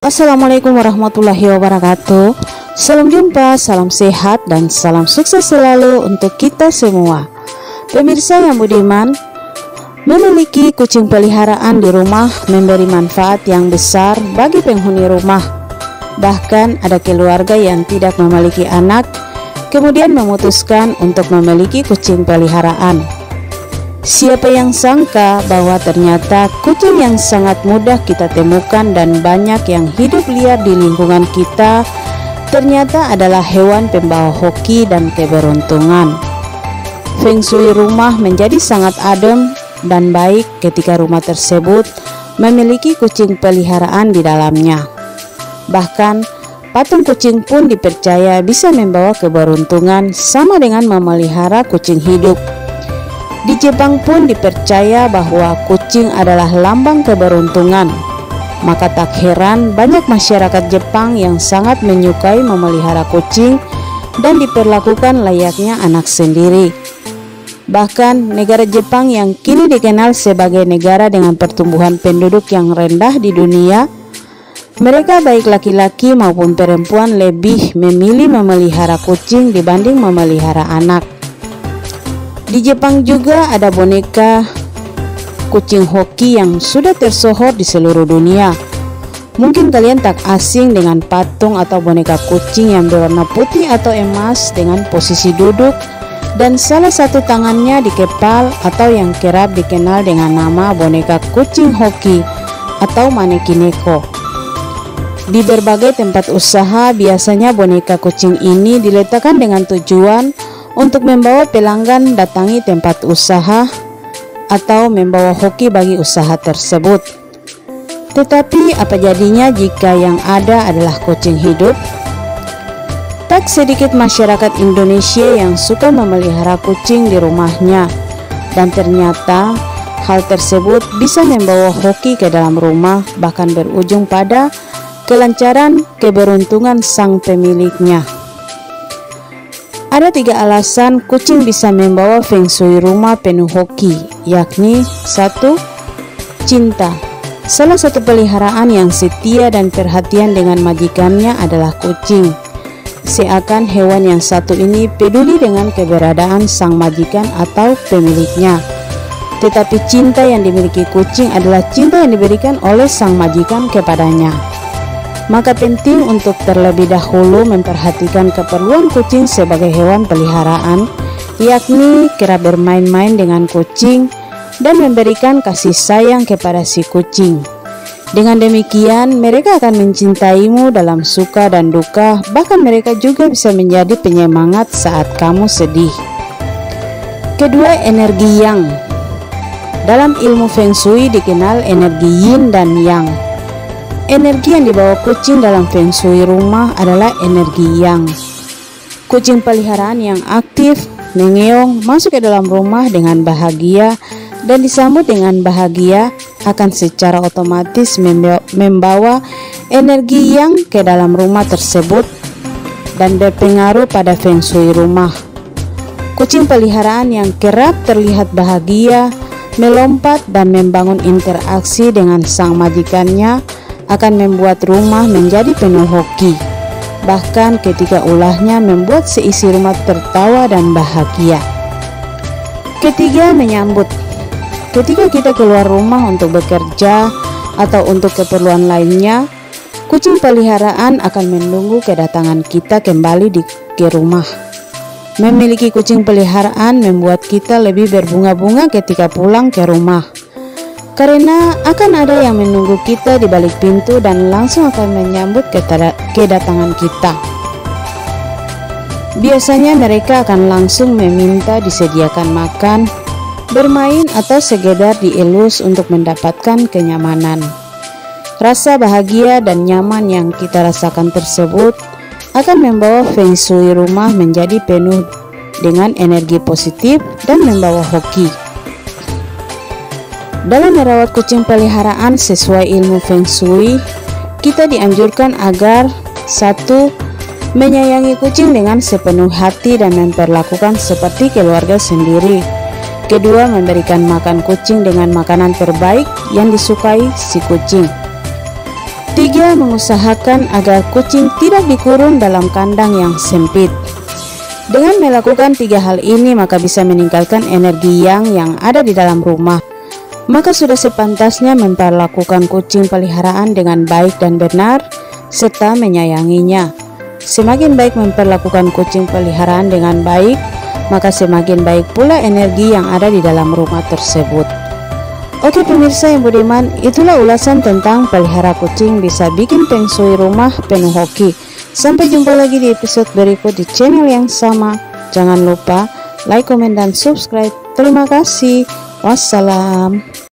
Assalamualaikum warahmatullahi wabarakatuh. Salam jumpa, salam sehat, dan salam sukses selalu untuk kita semua. Pemirsa yang budiman Memiliki kucing peliharaan di rumah memberi manfaat yang besar bagi penghuni rumah. Bahkan ada keluarga yang tidak memiliki anak Kemudian memutuskan untuk memiliki kucing peliharaan Siapa yang sangka bahwa ternyata kucing yang sangat mudah kita temukan dan banyak yang hidup liar di lingkungan kita ternyata adalah hewan pembawa hoki dan keberuntungan. Feng Shui rumah menjadi sangat adem dan baik ketika rumah tersebut memiliki kucing peliharaan di dalamnya. Bahkan, patung kucing pun dipercaya bisa membawa keberuntungan sama dengan memelihara kucing hidup. Di Jepang pun dipercaya bahwa kucing adalah lambang keberuntungan. Maka tak heran banyak masyarakat Jepang yang sangat menyukai memelihara kucing dan diperlakukan layaknya anak sendiri. Bahkan negara Jepang yang kini dikenal sebagai negara dengan pertumbuhan penduduk yang rendah di dunia, mereka baik laki-laki maupun perempuan lebih memilih memelihara kucing dibanding memelihara anak. Di Jepang juga ada boneka kucing hoki yang sudah tersohor di seluruh dunia. Mungkin kalian tak asing dengan patung atau boneka kucing yang berwarna putih atau emas dengan posisi duduk dan salah satu tangannya di kepal atau yang kerap dikenal dengan nama boneka kucing hoki atau manekineko. Di berbagai tempat usaha biasanya boneka kucing ini diletakkan dengan tujuan untuk membawa pelanggan datangi tempat usaha atau membawa hoki bagi usaha tersebut. Tetapi apa jadinya jika yang ada adalah kucing hidup? Tak sedikit masyarakat Indonesia yang suka memelihara kucing di rumahnya dan ternyata hal tersebut bisa membawa hoki ke dalam rumah bahkan berujung pada kelancaran keberuntungan sang pemiliknya. Ada tiga alasan kucing bisa membawa feng shui rumah penuh hoki, yakni satu, cinta. Salah satu peliharaan yang setia dan perhatian dengan majikannya adalah kucing. Seakan hewan yang satu ini peduli dengan keberadaan sang majikan atau pemiliknya. Tetapi cinta yang dimiliki kucing adalah cinta yang diberikan oleh sang majikan kepadanya maka penting untuk terlebih dahulu memperhatikan keperluan kucing sebagai hewan peliharaan, yakni kerap bermain-main dengan kucing dan memberikan kasih sayang kepada si kucing. Dengan demikian, mereka akan mencintaimu dalam suka dan duka, bahkan mereka juga bisa menjadi penyemangat saat kamu sedih. Kedua, energi yang dalam ilmu Feng Shui dikenal energi yin dan yang. Energi yang dibawa kucing dalam feng shui rumah adalah energi yang. Kucing peliharaan yang aktif, mengeong, masuk ke dalam rumah dengan bahagia dan disambut dengan bahagia akan secara otomatis membawa energi yang ke dalam rumah tersebut dan berpengaruh pada feng shui rumah. Kucing peliharaan yang kerap terlihat bahagia, melompat dan membangun interaksi dengan sang majikannya akan membuat rumah menjadi penuh hoki. Bahkan ketika ulahnya membuat seisi rumah tertawa dan bahagia. Ketiga, menyambut. Ketika kita keluar rumah untuk bekerja atau untuk keperluan lainnya, kucing peliharaan akan menunggu kedatangan kita kembali di ke rumah. Memiliki kucing peliharaan membuat kita lebih berbunga-bunga ketika pulang ke rumah karena akan ada yang menunggu kita di balik pintu dan langsung akan menyambut kedatangan kita. Biasanya mereka akan langsung meminta disediakan makan, bermain atau sekedar dielus untuk mendapatkan kenyamanan. Rasa bahagia dan nyaman yang kita rasakan tersebut akan membawa feng shui rumah menjadi penuh dengan energi positif dan membawa hoki. Dalam merawat kucing peliharaan sesuai ilmu Feng Shui, kita dianjurkan agar satu menyayangi kucing dengan sepenuh hati dan memperlakukan seperti keluarga sendiri. Kedua, memberikan makan kucing dengan makanan terbaik yang disukai si kucing. Ketiga, mengusahakan agar kucing tidak dikurung dalam kandang yang sempit. Dengan melakukan tiga hal ini, maka bisa meningkatkan energi yang yang ada di dalam rumah. Maka sudah sepantasnya memperlakukan kucing peliharaan dengan baik dan benar, serta menyayanginya. Semakin baik memperlakukan kucing peliharaan dengan baik, maka semakin baik pula energi yang ada di dalam rumah tersebut. Oke pemirsa yang budiman, itulah ulasan tentang pelihara kucing bisa bikin feng shui rumah penuh hoki. Sampai jumpa lagi di episode berikut di channel yang sama. Jangan lupa like, komen, dan subscribe. Terima kasih. Wassalam.